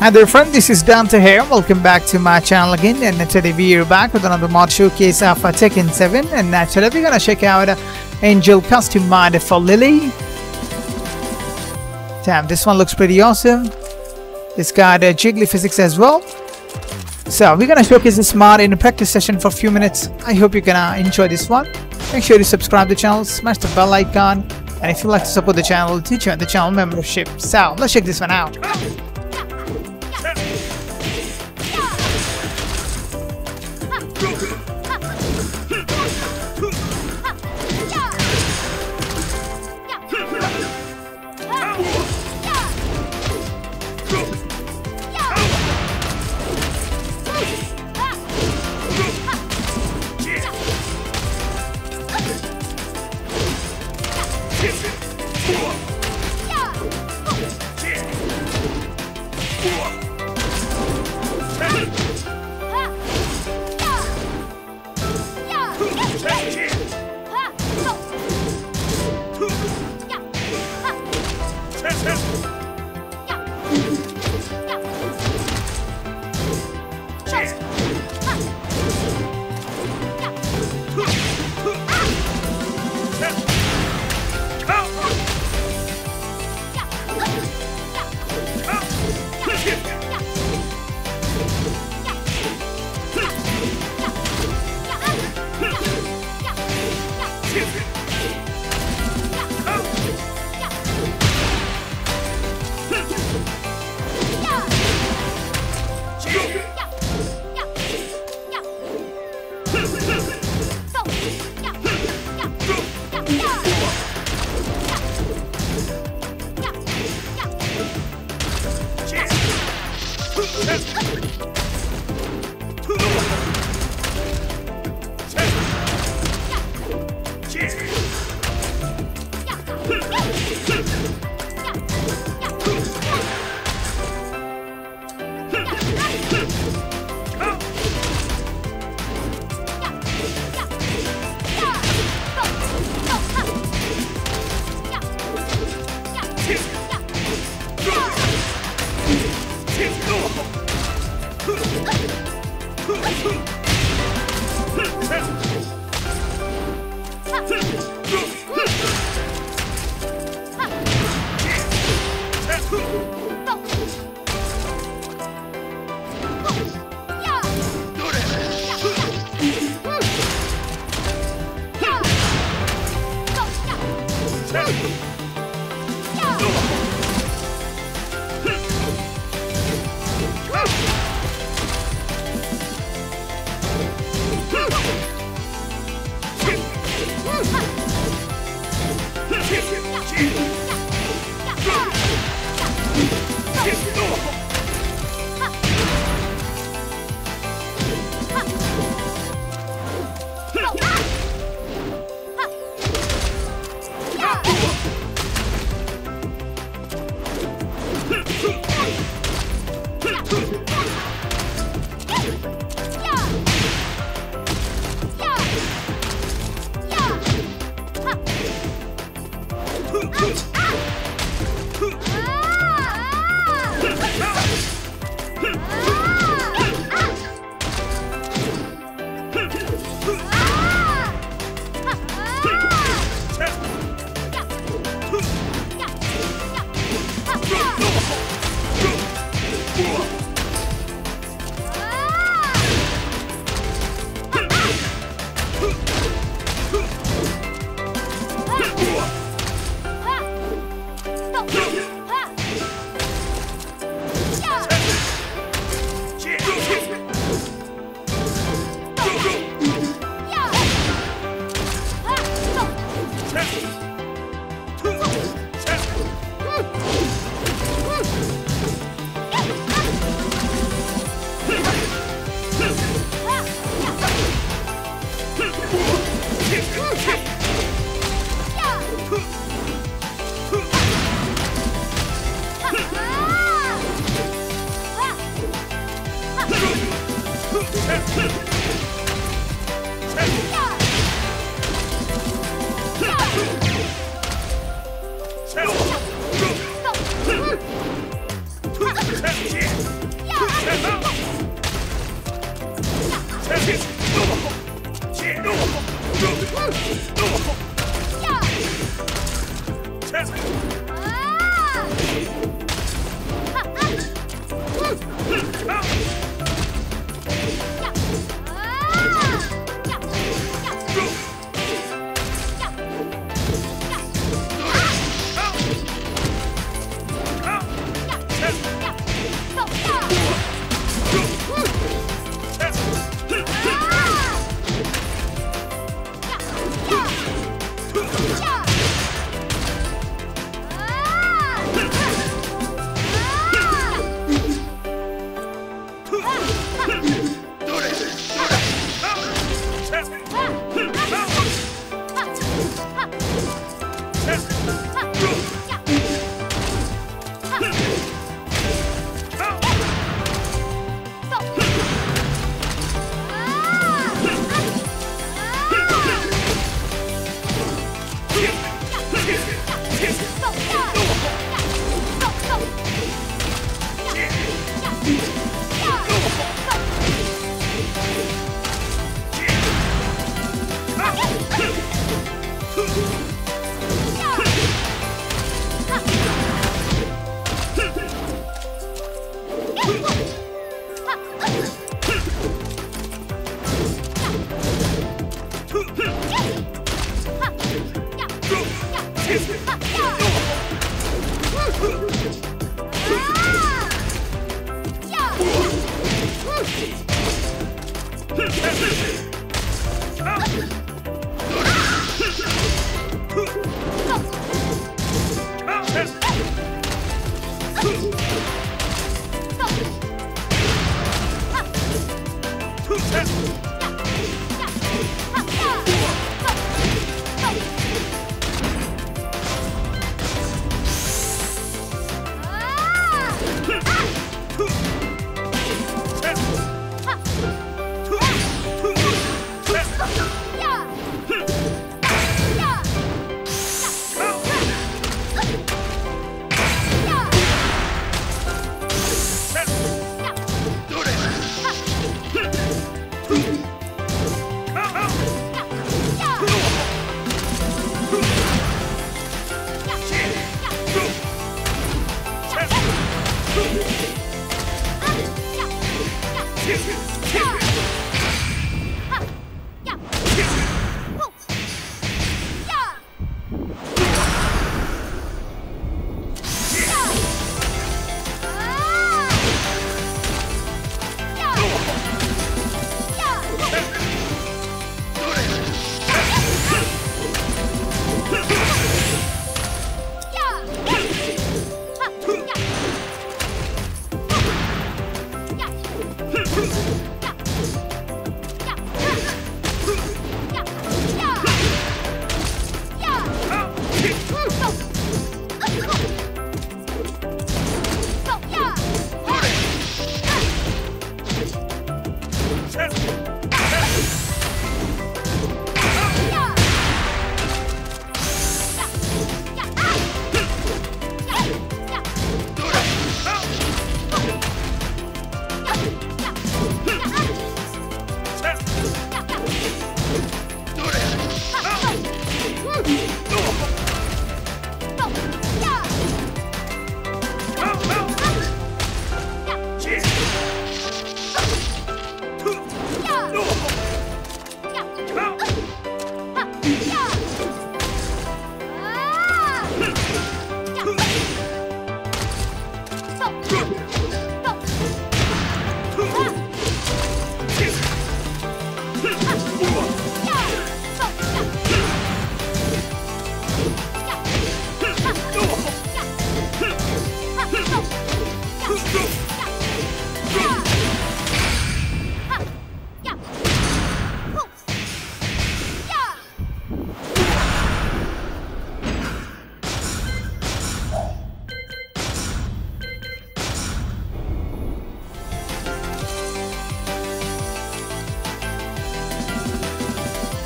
Hi there friend, this is Dante here. Welcome back to my channel again and today we are back with another mod showcase of uh, Tekken 7 and uh, today we're gonna check out uh, Angel costume mod for Lili. Damn, this one looks pretty awesome. It's got uh, jiggly physics as well. So we're gonna showcase this mod in a practice session for a few minutes. I hope you're gonna enjoy this one. Make sure to subscribe to the channel, smash the bell icon and if you'd like to support the channel, to join the channel membership. So let's check this one out. i Yeah.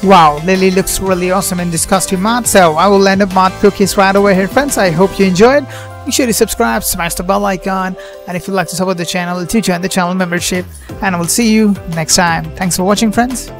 Wow, Lili looks really awesome in this costume mod. So I will end up mod cookies right over here friends. I hope you enjoyed. Make sure to subscribe, smash the bell icon and if you'd like to support the channel, to join the channel membership and I will see you next time. Thanks for watching friends.